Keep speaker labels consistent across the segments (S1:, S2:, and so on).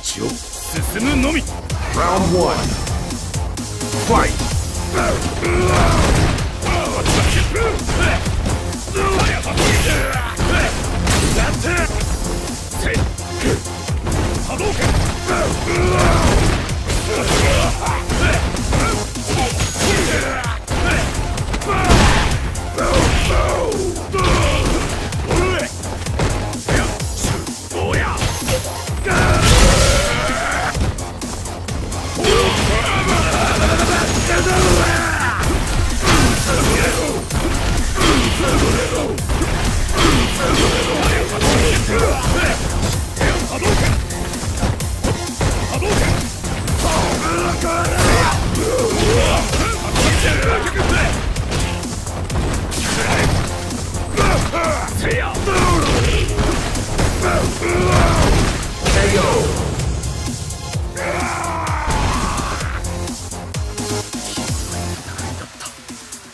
S1: 道を進
S2: むのみ Round 1 Fight! Hadouken!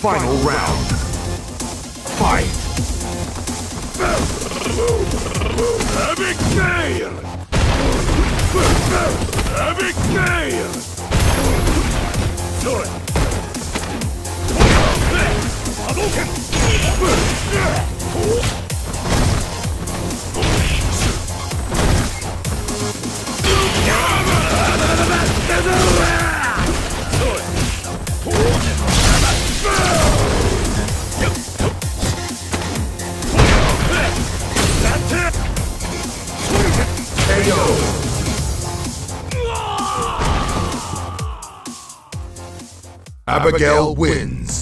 S2: Final round. Fight.
S1: Abigail! Abigail!
S2: Abigail wins.